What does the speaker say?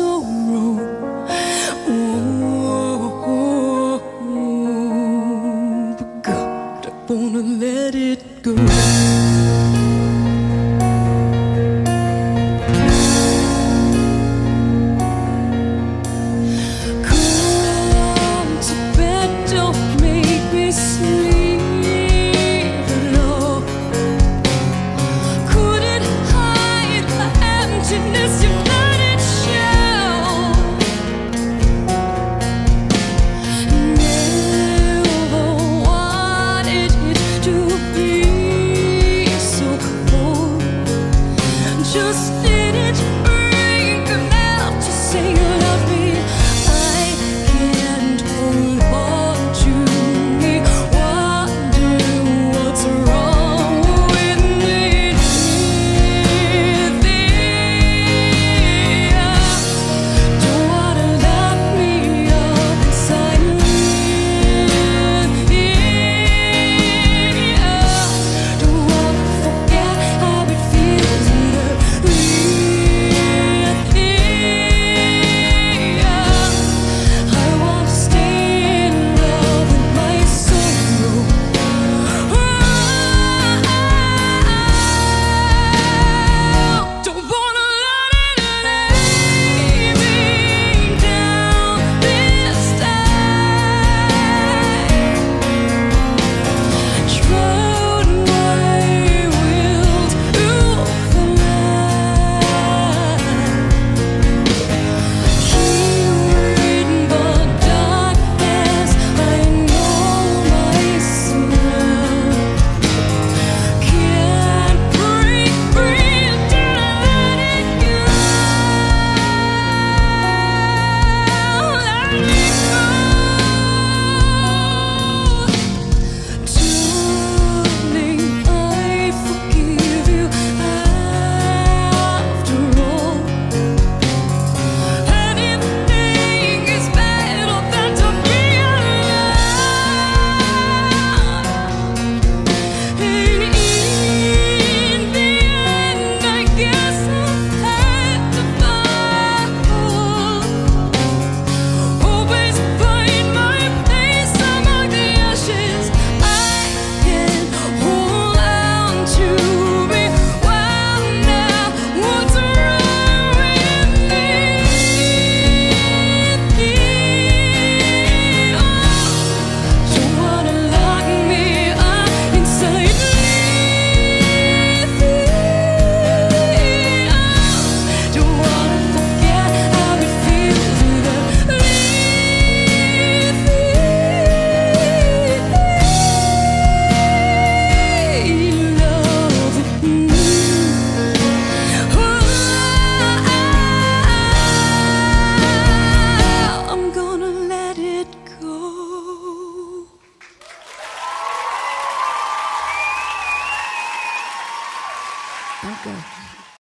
sorrow. Oh, but God, I wanna let it go. Go.